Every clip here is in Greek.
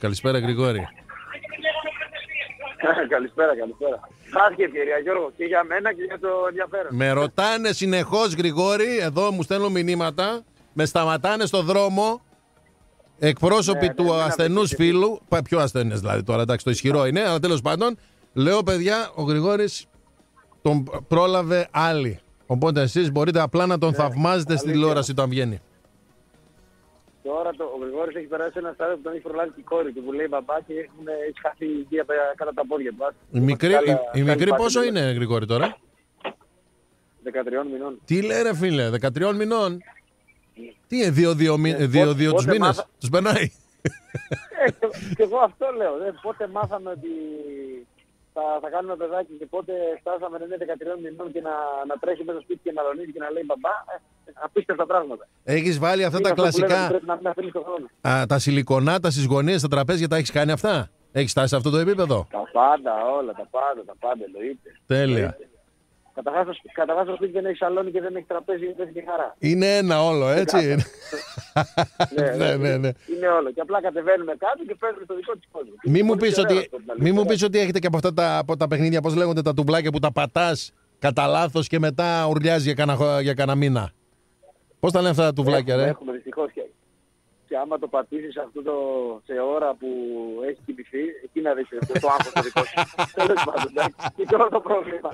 Καλησπέρα, Γρηγόρη. καλησπέρα, καλησπέρα. Χάθηκε ευκαιρία, Γιώργο, και για μένα και για το ενδιαφέρον. Με ρωτάνε συνεχώς, Γρηγόρη, εδώ μου στέλνουν μηνύματα. Με σταματάνε στο δρόμο εκπρόσωποι Ναι, του ναι, ναι, ασθενούς να πεις φίλου. πα- Πιο ασθενές δηλαδή τώρα, εντάξει, το ισχυρό είναι, αλλά τέλος πάντων. Λέω, παιδιά, ο Γρηγόρης τον πρόλαβε άλλη. Οπότε εσείς μπορείτε απλά να τον θαυμάζετε στην Ναι, αλήθεια. τηλεόραση όταν βγαίνει. Τώρα το, ο Γρηγόρης έχει περάσει ένα στάδιο που τον έχει προλάβει και η κόρη του που λέει μπαμπά και έχουν, έχει χάσει η υγεία πέρα- κάτω από τα πόδια του. Άσε. Η μικρή, Κάλα- η, η κάνει μικρή πάτη πόσο του. είναι, Γρηγόρη, τώρα; 13 μηνών. Τι λέει, ρε φίλε, 13 μηνών; Τι είναι, δύο-δύο μη- Ε, δύο, πότε- δύο τους πότε μήνες; μάθα- Τους περνάει; Ε, και, και εγώ αυτό λέω. Δε, πότε μάθαμε ότι θα, θα κάνουμε παιδάκι και πότε φτάσαμε να είναι 13 μηνών και να, να τρέχει μέσα στο σπίτι και να λονίζει και να λέει μπαμπά. Ε, απίστευτα πράγματα. Έχεις βάλει αυτά Είναι τα αυτό που λέμε ότι κλασικά, Πρέπει να μην αφήνεις τον χρόνο. α, τα σιλικονάτα στις γωνίες, τα τραπέζια, τα έχεις κάνει αυτά; Έχεις φτάσει σε αυτό το επίπεδο; Τα πάντα, όλα, τα πάντα, τα πάντα, εννοείται. Τέλεια. Καταρχάς, το σπί- καταρχάς το σπίτι δεν έχει σαλόνι και δεν έχει τραπέζι, δεν έχει και χαρά. Είναι ένα όλο, έτσι. ναι, ναι, ναι. Είναι όλο. Και απλά κατεβαίνουμε κάτω και παίρνουμε το δικό της κόσμο. Μη μου Πολύ πεις ωραίο ότι, αυτό, την μη μου αλήθεια. πεις ότι έχετε και από αυτά τα, από τα παιχνίδια, πώς λέγονται τα τουμπλάκια που τα πατάς κατά λάθος και μετά ουρλιάζει για κανένα, για κανένα μήνα. Πώς τα λένε αυτά τα τουβλάκια, Έχουμε, ρε; Έχουμε δυστυχώς και, και άμα το πατήσεις αυτό το, σε ώρα που έχει κοιμηθεί, εκεί να δεις το, το άγχος το δικό σου. Τέλος πάντων, εντάξει. Και και όλο το πρόβλημα.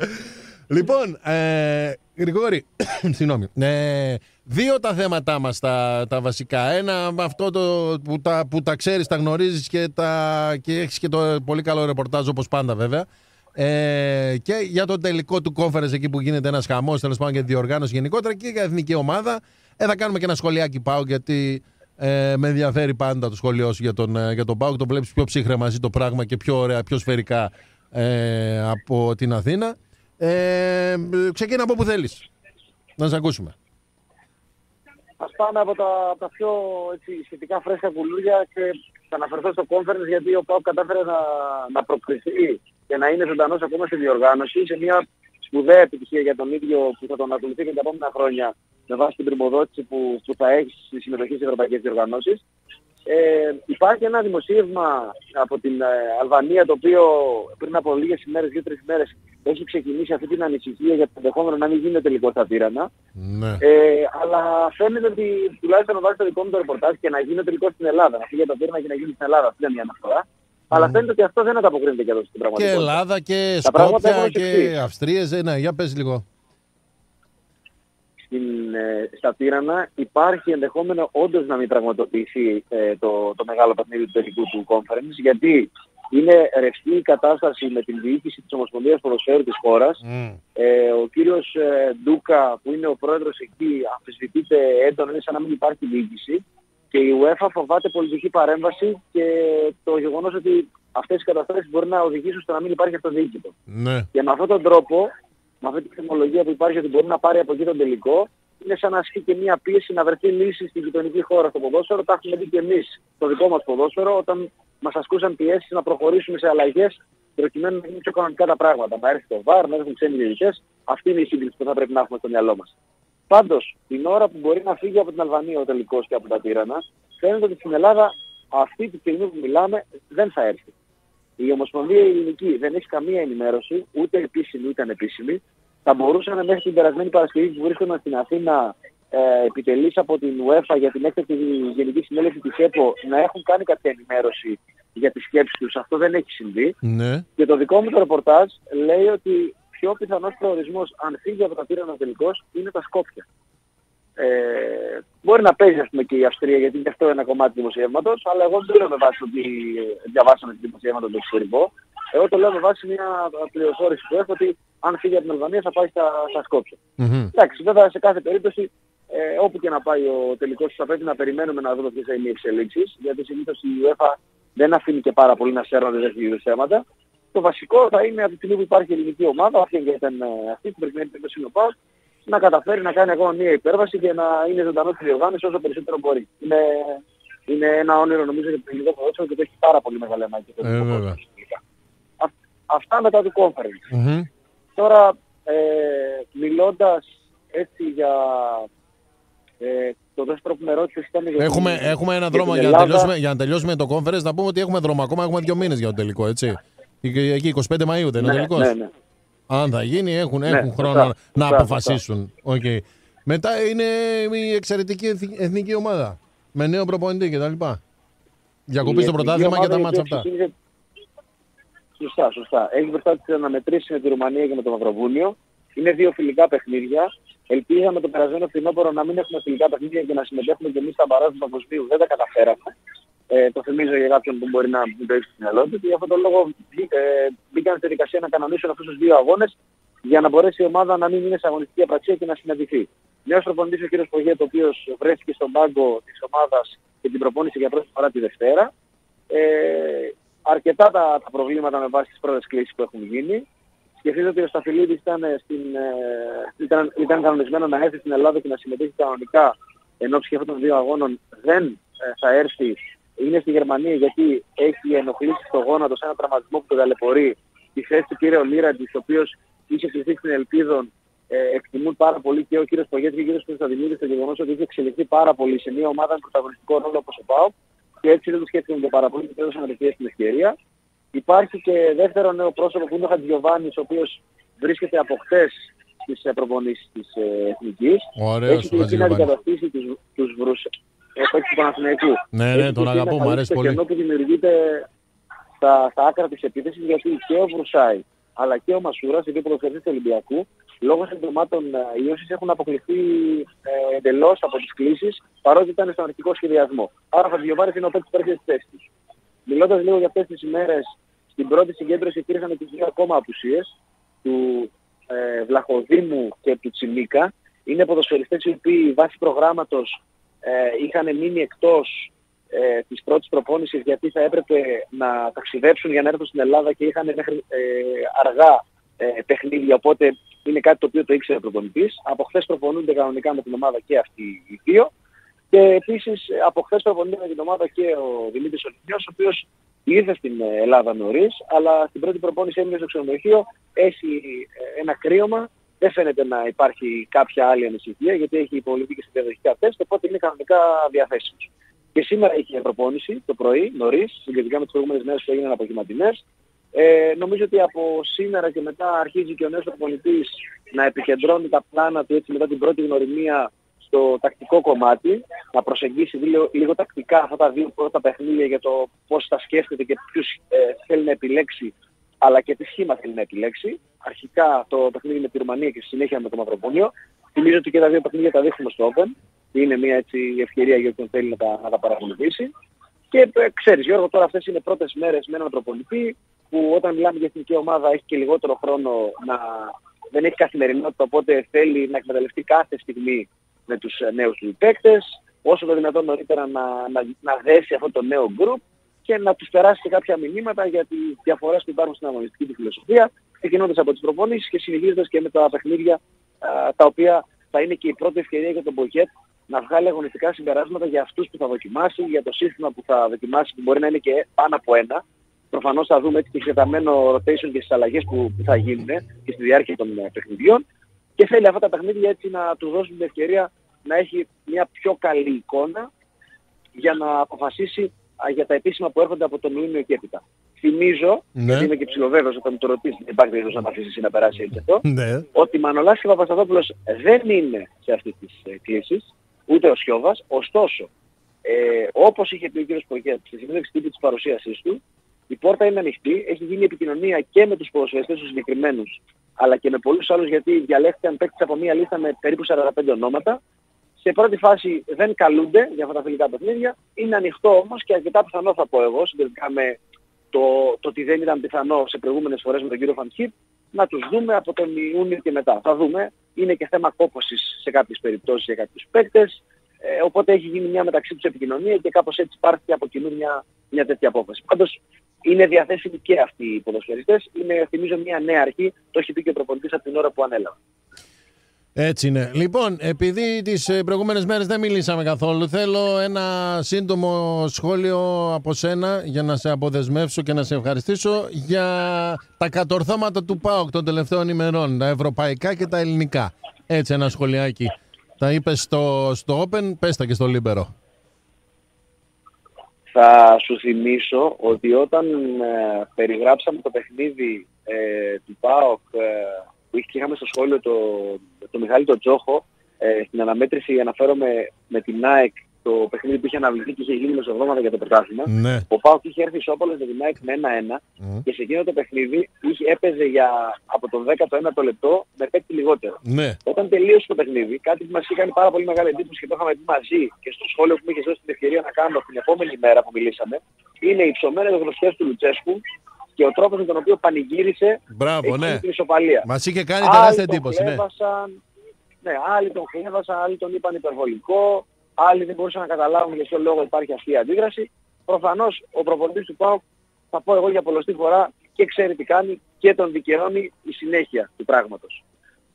Λοιπόν, ε, Γρηγόρη, συγγνώμη. Ε, δύο τα θέματά μας τα, τα βασικά. Ένα με αυτό το, που, τα, που τα ξέρεις, τα γνωρίζεις και, τα, και έχεις και το πολύ καλό ρεπορτάζ όπως πάντα βέβαια. Ε, και για το τελικό του conference εκεί που γίνεται ένας χαμός τέλος πάντων για τη διοργάνωση γενικότερα και για εθνική ομάδα. Ε, θα κάνουμε και ένα σχολιάκι πάω γιατί ε, με ενδιαφέρει πάντα το σχολείο σου για τον, ε, για τον Πάουκ. Το βλέπεις πιο ψύχρεμα εσύ το πράγμα και πιο ωραία, πιο σφαιρικά ε, από την Αθήνα. Ε, ξεκίνα από που θέλεις. Να σε ακούσουμε. Ας πάμε από τα, από τα πιο έτσι, σχετικά φρέσκα κουλούρια και θα αναφερθώ στο conference γιατί ο ΠΑΟΚ κατάφερε να, να προκριθεί και να είναι ζωντανός ακόμα στη διοργάνωση σε μια σπουδαία επιτυχία για τον ίδιο που θα τον ακολουθεί και τα επόμενα χρόνια με βάση την πρημοδότηση που, που θα έχει στη συμμετοχή στις ευρωπαϊκές διοργανώσεις. Ε, υπάρχει ένα δημοσίευμα από την ε, Αλβανία το οποίο πριν από λίγες ημέρες, δύο-τρεις ημέρες έχει ξεκινήσει αυτή την ανησυχία για το ενδεχόμενο να μην γίνει τελικό στα τύρανα. Ναι. Ε, αλλά φαίνεται ότι τουλάχιστον να βάζει το δικό μου το ρεπορτάζ και να γίνει τελικό στην Ελλάδα. Να φύγει από το πείραμα και να γίνει στην Ελλάδα. Αυτή είναι μια αναφορά. Αλλά φαίνεται ότι αυτό δεν ανταποκρίνεται και εδώ στην Και πραγματικότητα. Ελλάδα και Τα πράγματα Σκόπια έχουν και εξελιχθεί. Αυστρίες. Ε, ναι, για πες λίγο. Στην, ε, στα Τύρανα υπάρχει ενδεχόμενο όντως να μην πραγματοποιηθεί ε, το, το μεγάλο παιχνίδι του τελικού του conference γιατί είναι ρευστή η κατάσταση με την διοίκηση της Ομοσπονδίας Ποδοσφαίρου της χώρας. Ε, ο κύριος ε, Ντούκα που είναι ο πρόεδρος εκεί αμφισβητείται έντονα, είναι σαν να μην υπάρχει διοίκηση και η UEFA φοβάται πολιτική παρέμβαση και το γεγονός ότι αυτές οι καταστάσεις μπορεί να οδηγήσουν στο να μην υπάρχει αυτοδιοίκητο. Ναι. Και με αυτόν τον τρόπο, με αυτή τη τεχνολογία που υπάρχει ότι μπορεί να πάρει από εκεί τον τελικό, είναι σαν να ασκεί και μια πίεση να βρεθεί λύση στην γειτονική χώρα στο ποδόσφαιρο. Τα έχουμε δει και εμείς στο δικό μας ποδόσφαιρο όταν μας ασκούσαν πιέσεις να προχωρήσουμε σε αλλαγές προκειμένου να γίνουν πιο κανονικά τα πράγματα. Να έρθει το βάρ, να έρθουν ξένοι διαιτητές. Αυτή είναι η σύγκριση που θα πρέπει να έχουμε στο μυαλό μας. Πάντως, την ώρα που μπορεί να φύγει από την Αλβανία ο τελικός και από τα Τύρανα, φαίνεται ότι στην Ελλάδα αυτή τη στιγμή που μιλάμε δεν θα έρθει. Η Ομοσπονδία η Ελληνική δεν έχει καμία ενημέρωση, ούτε επίσημη ούτε ανεπίσημη. Θα μπορούσαν μέχρι την περασμένη Παρασκευή που βρίσκονταν στην Αθήνα ε, επιτελείς από την UEFA για την έκτακτη Γενική Συνέλευση της ΕΠΟ να έχουν κάνει κάποια ενημέρωση για τις σκέψεις τους. Αυτό δεν έχει συμβεί. Ναι. Και το δικό μου το ρεπορτάζ λέει ότι πιο πιθανός προορισμός αν φύγει από τα τύρανα τελικώς είναι τα Σκόπια. Ε, μπορεί να παίζει ας πούμε και η Αυστρία γιατί είναι αυτό ένα κομμάτι του δημοσιεύματος, αλλά εγώ δεν το λέω με βάση ότι διαβάσαμε το δημοσιεύματο το εξωτερικό. Εγώ το λέω με βάση μια πληροφόρηση που έχω ότι αν φύγει από την Αλβανία θα πάει στα, στα Σκόπια. Μμμ. Εντάξει, βέβαια σε κάθε περίπτωση ε, όπου και να πάει ο τελικός θα πρέπει να περιμένουμε να δούμε ποιες θα είναι οι εξελίξεις, γιατί συνήθως η UEFA δεν αφήνει και πάρα πολύ να σέρνονται τέτοιου είδους θέματα. Το βασικό θα είναι από τη στιγμή που υπάρχει ελληνική ομάδα, αυτή και ήταν ε, αυτή, στην προκειμένη περίπτωση είναι ο ΠΑΟΚ, να καταφέρει να κάνει ακόμα μια υπέρβαση και να είναι ζωντανό στη διοργάνωση όσο περισσότερο μπορεί. Είναι, είναι ένα όνειρο νομίζω για το ελληνικό ποδόσφαιρο και το έχει πάρα πολύ μεγάλη ανάγκη. το Ε, ελληνικό βέβαια. ποδόσφαιρο συνολικά. Α- Αυτά μετά του conference. Ε, το δεύτερο που με ρώτησες ήταν για Έχουμε, την, έχουμε ένα για δρόμο την για να, Ελλάδα. τελειώσουμε, για να τελειώσουμε το conference. Να πούμε ότι έχουμε δρόμο ακόμα. Έχουμε δύο μήνες για το τελικό, έτσι. Εκεί 25 Μαΐου δεν είναι ο Ναι, τελικός; ναι, ναι. Αν θα γίνει, έχουν, Ναι, έχουν σωστά, χρόνο σωστά, να σωστά. αποφασίσουν. Οκ. Μετά είναι η εξαιρετική εθ- εθνική ομάδα. Με νέο προπονητή κτλ. Διακοπή Η στο εθνική πρωτάθλημα και ομάδα τα η μάτσα οποία αυτά. ξεκίνησε- Σωστά, σωστά. Έχει μπροστά της να μετρήσει με τη Ρουμανία και με το Μαυροβούνιο. Είναι δύο φιλικά παιχνίδια. Ελπίζαμε το περασμένο φθινόπωρο να μην έχουμε φιλικά παιχνίδια και να συμμετέχουμε και εμείς στα μπαράζ του Παγκοσμίου. Δεν τα καταφέραμε. Ε, το θυμίζω για κάποιον που μπορεί να μην το έχει στην μυαλό του. Και για αυτόν τον λόγο μπή- ε, μπήκαν στη διαδικασία να κανονίσουν αυτούς τους δύο αγώνες για να μπορέσει η ομάδα να μην είναι σε αγωνιστική απραξία και να συναντηθεί. Νέος προπονητής ο κ. Πογέτο, ο οποίος βρέθηκε στον πάγκο της ομάδας και την προπόνησε για πρώτη φορά τη Δευτέρα. Ε, αρκετά τα, τα προβλήματα με βάση τις πρώτες κλήσεις που έχουν γίνει. Σκεφτείτε ότι ο Σταφυλίδης ήταν, στην, ε, ήταν, ήταν κανονισμένο να έρθει στην Ελλάδα και να συμμετέχει κανονικά ενώ και αυτών των δύο αγώνων δεν ε, θα έρθει. Είναι στη Γερμανία γιατί έχει ενοχλήσει στο γόνατο σε ένα τραυματισμό που τον ταλαιπωρεί. Τη θέση του κύριου Λίραντης, ο οποίος είχε κληθεί στην Ελπίδων, ε, εκτιμούν πάρα πολύ και ο κύριος Πογέτη και ο κύριος Κωνσταντινίδης το γεγονός ότι είχε εξελιχθεί πάρα πολύ σε μια ομάδα με πρωταγωνιστικό ρόλο όπως ο ΠΑΟ και έτσι δεν το σκέφτηκαν και πάρα πολύ και έδωσαν απευθείας την ευκαιρία. Υπάρχει και δεύτερο νέο πρόσωπο που είναι ο Χατζιωβάνης, ο οποίος βρίσκεται από χτες στις ε, προπονήσεις της ε, Εθνικής. Ωραίος Έχει ο κληθεί να Χατζηγιοβάνης. αντικαταστήσει τους, τους βρους... ε, παίκτες του Παναθηναϊκού. Ναι, ναι, Έχει τον κληθεί αγαπώ, να μου καλύψει αρέσει το πολύ. κενό που δημιουργείται στα, στα άκρα της επίθεσης γιατί και ο Βρουσάη αλλά και ο Μασούρας, οι δύο ποδοσφαιριστές του Ολυμπιακού, λόγω συμπτωμάτων ε, ίωσης έχουν αποκλειστεί ε, εντελώς από τις κλήσεις παρότι ήταν στον αρχικό σχεδιασμό. Άρα θα διοβάρει είναι ο παίκτης που έρχεται στη θέση τους. Μιλώντας λίγο για αυτές τις ημέρες, στην πρώτη συγκέντρωση υπήρχαν και δύο ακόμα απουσίες του ε, Βλαχοδήμου και του Τσιμίκα. Είναι ποδοσφαιριστές οι οποίοι βάσει προγράμματος ε, είχαν μείνει εκτός ε, της πρώτης προπόνησης γιατί θα έπρεπε να ταξιδέψουν για να έρθουν στην Ελλάδα και είχαν μέχρι ε, αργά ε, παιχνίδια, οπότε είναι κάτι το οποίο το ήξερε ο προπονητής. Από χθες προπονούνται κανονικά με την ομάδα και αυτοί οι δύο. Και επίσης ε, από χθες προπονείται με την ομάδα και ο Δημήτρης Ολυμπιός, ο οποίος ήρθε στην ε, Ελλάδα νωρίς, αλλά στην πρώτη προπόνηση έμεινε στο ξενοδοχείο, έχει ε, ένα κρύωμα, δεν φαίνεται να υπάρχει κάποια άλλη ανησυχία, γιατί έχει υποβληθεί και σε διαδοχικά τεστ, οπότε είναι κανονικά διαθέσιμος. Και σήμερα είχε προπόνηση το πρωί, νωρίς, συγκεκριτικά με τις προηγούμενες μέρες που έγιναν αποχηματινές. Ε, νομίζω ότι από σήμερα και μετά αρχίζει και ο νέος προπονητής να επικεντρώνει τα πλάνα του έτσι μετά την πρώτη γνωριμία στο τακτικό κομμάτι, να προσεγγίσει λίγο, λίγο τακτικά αυτά τα δύο πρώτα παιχνίδια για το πώς τα σκέφτεται και ποιους ε, θέλει να επιλέξει, αλλά και τι σχήμα θέλει να επιλέξει. Αρχικά το παιχνίδι με τη Ρουμανία και στη συνέχεια με το Μαυροβούνιο. Θυμίζω ότι και τα δύο παιχνίδια τα δείχνουμε στο Open. Είναι μια έτσι ευκαιρία για όποιον θέλει να τα, να τα παρακολουθήσει. Και ε, ξέρεις Γιώργο, τώρα αυτές είναι πρώτες μέρες με έναν προπονητή που όταν μιλάμε για εθνική ομάδα έχει και λιγότερο χρόνο να δεν έχει καθημερινότητα, οπότε θέλει να εκμεταλλευτεί κάθε στιγμή με τους ε, νέους του παίκτες, όσο το δυνατόν νωρίτερα να, να, να δέσει αυτό το νέο γκρουπ και να τους περάσει και κάποια μηνύματα για τις διαφορές που υπάρχουν στην αγωνιστική του φιλοσοφία, ξεκινώντας από τις προπονήσεις και συνεχίζοντας και με τα παιχνίδια α, τα οποία θα είναι και η πρώτη ευκαιρία για τον Μπογκέτ να βγάλει αγωνιστικά συμπεράσματα για αυτούς που θα δοκιμάσει, για το σύστημα που θα δοκιμάσει που μπορεί να είναι και πάνω από ένα. Προφανώς θα δούμε έτσι και εξεταμένο rotation και στις αλλαγές που, που θα γίνουν και στη διάρκεια των ε, παιχνιδιών και θέλει αυτά τα παιχνίδια έτσι να του δώσουν την ευκαιρία να έχει μια πιο καλή εικόνα για να αποφασίσει α, για τα επίσημα που έρχονται από τον Ιούνιο και έπειτα. Θυμίζω, Ναι. γιατί είμαι και ψηλοβέβαιος όταν μου το ρωτήσεις, δεν υπάρχει περίπτωση να το αφήσεις εσύ να περάσει έτσι αυτό, Ναι. ότι Μανολάς και Παπασταθόπουλος δεν είναι σε αυτές τις ε, κλήσεις, ούτε ο Σιώβας, ωστόσο, ε, όπως είχε πει ο κ. Πογέτ στη συνέντευξη τύπου της παρουσίασής του, η πόρτα είναι ανοιχτή, έχει γίνει επικοινωνία και με τους ποδοσφαιριστές τους συγκεκριμένους, αλλά και με πολλούς άλλους γιατί διαλέχθηκαν παίκτες από μια λίστα με περίπου 45 ονόματα. Σε πρώτη φάση δεν καλούνται για αυτά τα φιλικά παιχνίδια, είναι ανοιχτό όμως και αρκετά πιθανό θα πω εγώ, συγκεκριτικά με το, το ότι δεν ήταν πιθανό σε προηγούμενες φορές με τον κύριο Φανχίπ, να τους δούμε από τον Ιούνιο και μετά. Θα δούμε, είναι και θέμα κόπωσης σε κάποιες περιπτώσεις για κάποιους παίκτες, ε, οπότε έχει γίνει μια μεταξύ τους επικοινωνία και κάπως έτσι υπάρχει και από κοινού μια, μια τέτοια απόφαση. Πάντως είναι διαθέσιμοι και αυτοί οι ποδοσφαιριστές. Είναι, θυμίζω, μια νέα αρχή. Το έχει πει και ο προπονητής από την ώρα που ανέλαβε. Έτσι είναι. Λοιπόν, επειδή τις ε, προηγούμενες μέρες δεν μιλήσαμε καθόλου, θέλω ένα σύντομο σχόλιο από σένα για να σε αποδεσμεύσω και να σε ευχαριστήσω για τα κατορθώματα του ΠΑΟΚ των τελευταίων ημερών, τα ευρωπαϊκά και τα ελληνικά. Έτσι ένα σχολιάκι. Τα είπες στο, στο Open, πες τα και στο Λίμπερο. Θα σου θυμίσω ότι όταν ε, περιγράψαμε το παιχνίδι ε, του ΠΑΟΚ ε, που είχαμε στο σχόλιο το, το Μιχάλη τον Τζόχο, ε, στην αναμέτρηση αναφέρομαι με την ΑΕΚ το παιχνίδι που είχε αναβληθεί και είχε γίνει μεσοβδόμαδα για το πρωτάθλημα. Ναι. Ο Πάοκ είχε έρθει ισόπαλος με την ΑΕΚ με 1-1 Μμ. και σε εκείνο το παιχνίδι είχε, έπαιζε για, από το 19ο λεπτό με παίκτη λιγότερο. Ναι. Όταν τελείωσε το παιχνίδι, κάτι που μας είχε κάνει πάρα πολύ μεγάλη εντύπωση και το είχαμε πει μαζί και στο σχόλιο που μου είχες δώσει την ευκαιρία να κάνω την επόμενη μέρα που μιλήσαμε, είναι οι ψωμένες γνωστές του Λουτσέσκου και ο τρόπος με τον οποίο πανηγύρισε Μπράβο, εκείνη ναι. την ισοπαλία. Μας είχε κάνει τεράστια Άλλοι τον εντύπωση. Ναι. χλέβασαν, ναι, άλλοι τον χλέβασαν, άλλοι τον είπαν υπερβολικό, άλλοι δεν μπορούσαν να καταλάβουν για ποιο λόγο υπάρχει αυτή η αντίδραση. Προφανώς ο προπονητής του ΠΑΟΚ, θα πω εγώ για πολλωστή φορά, και ξέρει τι κάνει και τον δικαιώνει η συνέχεια του πράγματος.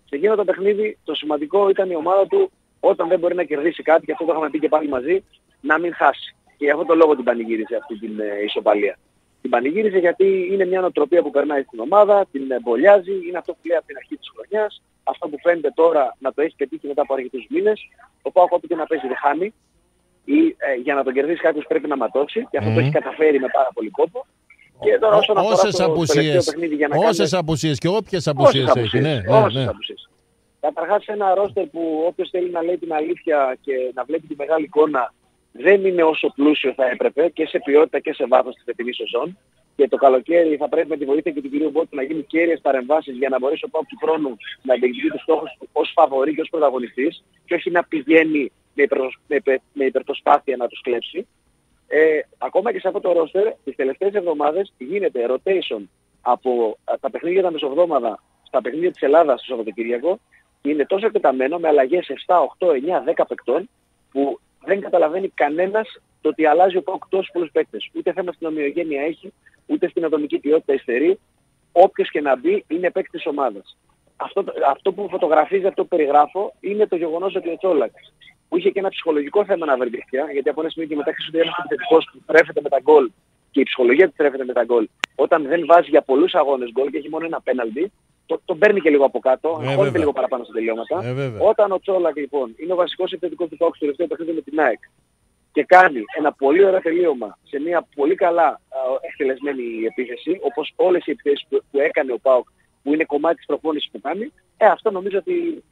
Σε εκείνο το παιχνίδι το σημαντικό ήταν η ομάδα του όταν δεν μπορεί να κερδίσει κάτι, και αυτό το είχαμε πει και πάλι μαζί, να μην χάσει. Και για αυτόν τον λόγο την πανηγύρισε αυτή την ε, ισοπαλία. Την πανηγύρισε γιατί είναι μια νοοτροπία που περνάει στην ομάδα, την εμπολιάζει, είναι αυτό που λέει από την αρχή της χρονιάς, αυτό που φαίνεται τώρα να το έχει πετύχει μετά από αρκετούς μήνες. Ο Πάοκ ό,τι και να παίζει δεν χάνει ή ε, για να τον κερδίσει κάποιος πρέπει να ματώσει και αυτό το Μμμ. έχει καταφέρει με πάρα πολύ κόπο. Και τώρα όσον αφορά Όσες το, το τελευταίο απουσίες, παιχνίδι για να όσες κάνουμε- απουσίες και όποιες Όσες απουσίες έχει. απουσίες, Ναι, ναι, όσες ναι. απουσίες. Καταρχάς ένα ρόστερ που όποιος θέλει να λέει την αλήθεια και να βλέπει τη μεγάλη εικόνα δεν είναι όσο πλούσιο θα έπρεπε και σε ποιότητα και σε βάθος στη φετινή σεζόν. Και το καλοκαίρι θα πρέπει με τη βοήθεια και του κυρίου Μπότου να γίνουν κέρυες παρεμβάσεις για να μπορέσει ο Πάου του χρόνου να διεκδικεί τους στόχους του ως φαβορή και ως πρωταγωνιστής και όχι να πηγαίνει με, υπερπροσ- με, υπε- με υπερπροσπάθεια να τους κλέψει. Ε, ακόμα και σε αυτό το ρόστερ, τις τελευταίες εβδομάδες γίνεται rotation από α, τα παιχνίδια τα μεσοβδόμαδα στα παιχνίδια της Ελλάδας στο Σαββατοκύριακο και είναι τόσο εκτεταμένο με αλλαγές 7, 8, 9, 10 παικτών που δεν καταλαβαίνει κανένας το ότι αλλάζει ο ΠΑΟΚ τόσους πολλούς παίκτες. Ούτε θέμα στην ομοιογένεια έχει, ούτε στην ατομική ποιότητα υστερεί. Όποιος και να μπει είναι παίκτης της ομάδας. Αυτό, το- αυτό που φωτογραφίζει, αυτό που περιγράφω, είναι το γεγονός ότι ο Τσόλακ, που είχε και ένα ψυχολογικό θέμα να βρει παιδιά, γιατί από ένα σημείο και μετά ξέρεις ότι ένας επιθετικός που τρέφεται με τα γκολ και η ψυχολογία του τρέφεται με τα γκολ, όταν δεν βάζει για πολλούς αγώνες γκολ και έχει μόνο ένα πέναλτι, το, τον παίρνει και λίγο από κάτω, Ε, αγχώνεται βέβαια. λίγο παραπάνω στα τελειώματα. Ε, βέβαια. Όταν ο Τσόλακ λοιπόν είναι ο βασικός επιθετικός του ΠΑΟΚ στο τελευταίο παιχνίδι με την ΑΕΚ και κάνει ένα πολύ ωραίο τελείωμα σε μια πολύ καλά α, εκτελεσμένη επίθεση, όπως όλες οι επιθέσεις που, που έκανε ο ΠΑΟΚ, που είναι κομμάτι της προπόνησης που κάνει, ε, αυτό νομίζω ότι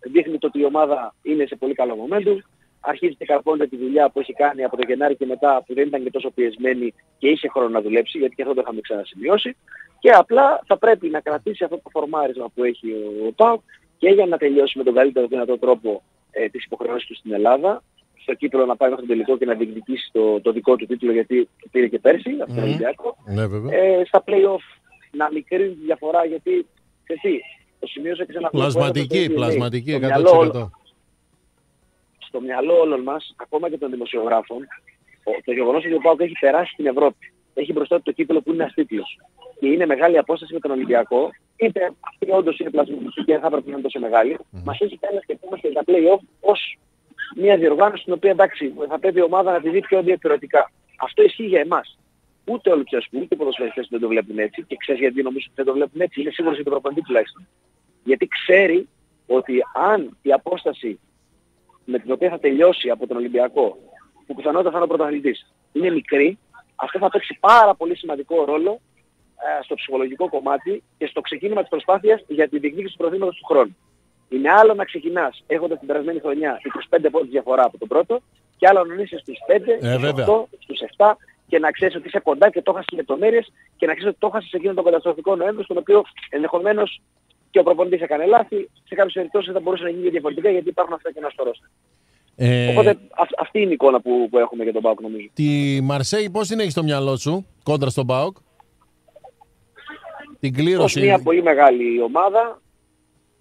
δείχνει το ότι η ομάδα είναι σε πολύ καλό momentum. Αρχίζει και καρπώνεται τη δουλειά που έχει κάνει από το Γενάρη και μετά που δεν ήταν και τόσο πιεσμένη και είχε χρόνο να δουλέψει, γιατί και αυτό το είχαμε ξανασημειώσει. Και απλά θα πρέπει να κρατήσει αυτό το φορμάρισμα που έχει ο, ο ΠΑΟΚ και για να τελειώσει με τον καλύτερο δυνατό τρόπο ε, τις υποχρεώσεις του στην Ελλάδα, στο κύπελο να πάει μέχρι τον τελικό και να διεκδικήσει το, το δικό του τίτλο γιατί το πήρε και πέρσι από τον Μμμ. Ολυμπιακό. Ναι, βέβαια. Ε, στα play-off να μικρύνει τη διαφορά γιατί εσύ, το σημείωσα και σε ένα γράφο που έγραψα Πλασματική, στο DNA. πλασματική, Στο μυαλό όλων- 100%. Στο μυαλό όλων μας, ακόμα και των δημοσιογράφων, ο- το γεγονός ότι ο Πάουκ έχει περάσει στην Ευρώπη. Έχει μπροστά του το κύπελο που είναι ένας τίτλος. Και είναι μεγάλη απόσταση με τον Ολυμπιακό. Είτε αυτή όντως είναι πλασματική και δεν θα έπρεπε να είναι τόσο μεγάλη. Μας έχει κάνει να σκεφτόμαστε τα play-off ως μια διοργάνωση στην οποία εντάξει θα πρέπει η ομάδα να τη δει πιο διαφορετικά. Αυτό ισχύει για εμάς. Ούτε ο Λουτσέσκου, ούτε οι ποδοσφαιριστές δεν το βλέπουν έτσι και ξέρεις γιατί νομίζω ότι δεν το βλέπουν έτσι. Είναι σίγουρος για τον προπονητή τουλάχιστον. Γιατί ξέρει ότι αν η απόσταση με την οποία θα τελειώσει από τον Ολυμπιακό, που πιθανότατα θα είναι ο πρωταθλητής, είναι μικρή, αυτό θα παίξει πάρα πολύ σημαντικό ρόλο ε, στο ψυχολογικό κομμάτι και στο ξεκίνημα της προσπάθειας για την διεκδίκηση του προθήματος του χρόνου. Είναι άλλο να ξεκινάς έχοντας την περασμένη χρονιά 25 πόντους διαφορά από τον πρώτο και άλλο να είσαι στους 5, Ε, στους βέβαια. 8, στους 7 και να ξέρεις ότι είσαι κοντά και το έχασες λεπτομέρειες και να ξέρεις ότι το έχασες εκείνο τον καταστροφικό Νοέμβριο στον οποίο ενδεχομένως και ο προπονητής έκανε λάθη, σε κάποιες περιπτώσεις θα μπορούσε να γίνει διαφορετικά γιατί υπάρχουν αυτά και ένα στο ρόστερ. Ε, Οπότε αυ- αυτή είναι η εικόνα που, που έχουμε για τον Πάουκ νομίζω. Τη Μαρσέη πώς την έχεις στο μυαλό σου, κόντρα στον ΠΑΟΚ. Την Ως κλήρωση. μια πολύ μεγάλη ομάδα,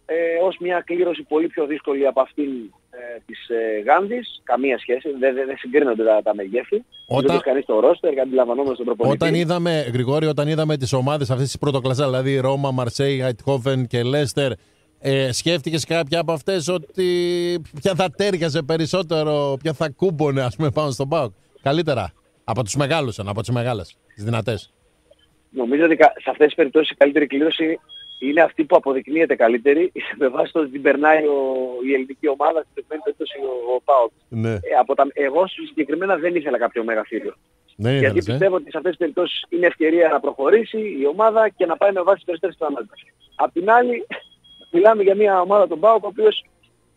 ε, ως μια κλήρωση πολύ πιο δύσκολη από αυτήν ε, της ε, Γάνδης, καμία σχέση, δεν, δεν, δεν συγκρίνονται τα, τα μεγέθη. Όταν- Δεν κανείς το ρόστερ, αντιλαμβανόμαστε τον προπονητή. Όταν είδαμε, Γρηγόρη, όταν είδαμε τις ομάδες αυτές της πρωτοκλασσάς, δηλαδή Ρώμα, Μαρσέη, Αιτχόφεν και Λέστερ, ε, σκέφτηκες κάποια από αυτές ότι ποια θα τέριαζε περισσότερο, ποια θα κούμπονε ας πούμε πάνω στον ΠΑΟΚ; Καλύτερα. Από τους μεγάλους, εννοώ, από τις μεγάλες, τις δυνατές. Νομίζω ότι κα- σε αυτές τις περιπτώσεις η καλύτερη κλήρωση είναι αυτή που αποδεικνύεται καλύτερη με βάση το ότι την περνάει ο, η ελληνική ομάδα, στην προκειμένη περίπτωση ο, ο ΠΑΟΚ. Ναι. Ε, από τα, εγώ συγκεκριμένα δεν ήθελα κάποιο μεγαθύριο. Ναι, Γιατί ήθελες, ε. πιστεύω ότι σε αυτές τις περιπτώσεις είναι ευκαιρία να προχωρήσει η ομάδα και να πάει με βάση τις περισσότερες πιθανότητες. Απ' την άλλη, μιλάμε για μια ομάδα των ΠΑΟΚ, ο οποίος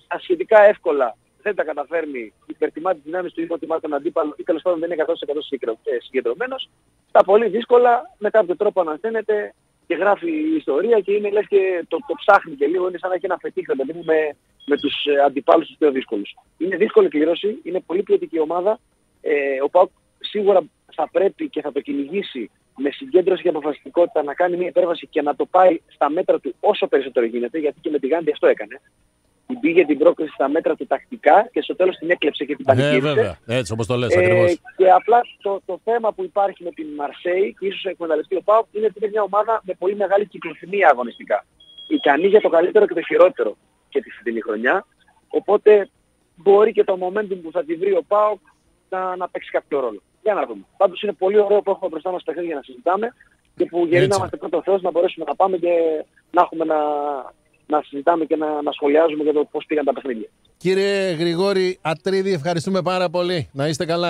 ασχετικά εύκολα δεν τα καταφέρνει, υπερτιμά τις δυνάμεις του, υποτιμά τον αντίπαλο ή τέλος πάντων δεν είναι 100% συγκεντρω- ε, συγκεντρωμένος, τα πολύ δύσκολα με κάποιο τρόπο ανασταίνεται και γράφει η ιστορία και είναι λες και το, το ψάχνει και λίγο, είναι σαν να έχει ένα φετίχο παιδί μου, με, με τους ε, αντιπάλους τους πιο δύσκολους. Είναι δύσκολη κλήρωση, είναι πολύ ποιοτική ομάδα. Ε, ο ΠΑΟΚ σίγουρα θα πρέπει και θα το κυνηγήσει με συγκέντρωση και αποφασιστικότητα να κάνει μια υπέρβαση και να το πάει στα μέτρα του όσο περισσότερο γίνεται, γιατί και με τη Γάντι αυτό έκανε. Την πήγε την πρόκληση στα μέτρα του τακτικά και στο τέλος την έκλεψε και την Ναι, πανηγύρισε. βέβαια. Έτσι όπως το λες Ε, ακριβώς. και απλά το, το θέμα που υπάρχει με την Μαρσέη και ίσως εκμεταλλευτεί ο Πάου είναι ότι είναι μια ομάδα με πολύ μεγάλη κυκλοθυμία αγωνιστικά. Ικανή για το καλύτερο και το χειρότερο και τη φετινή χρονιά. Οπότε μπορεί και το momentum που θα τη βρει ο Πάου να, να παίξει κάποιο ρόλο. Για να δούμε. Πάντως είναι πολύ ωραίο που έχουμε μπροστά μας παιχνίδια να συζητάμε και που γερεί να Έτσι. είμαστε πρώτο Θεός να μπορέσουμε να πάμε και να έχουμε να, να συζητάμε και να, να σχολιάζουμε για το πώς πήγαν τα παιχνίδια. Κύριε Γρηγόρη Ατρίδη, ευχαριστούμε πάρα πολύ. Να είστε καλά.